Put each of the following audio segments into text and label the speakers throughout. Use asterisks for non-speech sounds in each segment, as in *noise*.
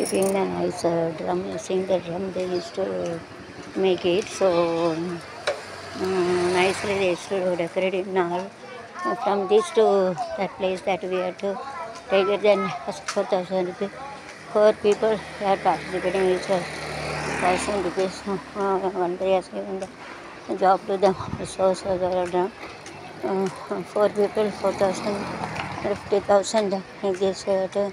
Speaker 1: keeping the nice uh, drum, using the drum they used to make it. So um, nicely they used to decorate it now. From this to that place that we had to take it then ask for thousand rupees. Four people are participating each thousand rupees. Uh, *laughs* one day has given the job to them. So so they are done. Uh, four people, four thousand, fifty thousand. Gives uh, to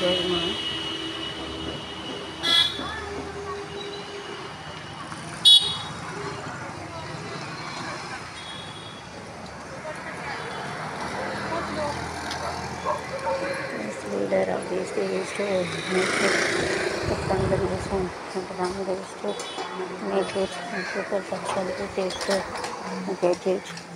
Speaker 1: going on. This leader of they used to make it the congregation and they used to make it they used to get it.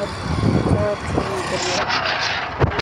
Speaker 1: Вот, э, вот, вот.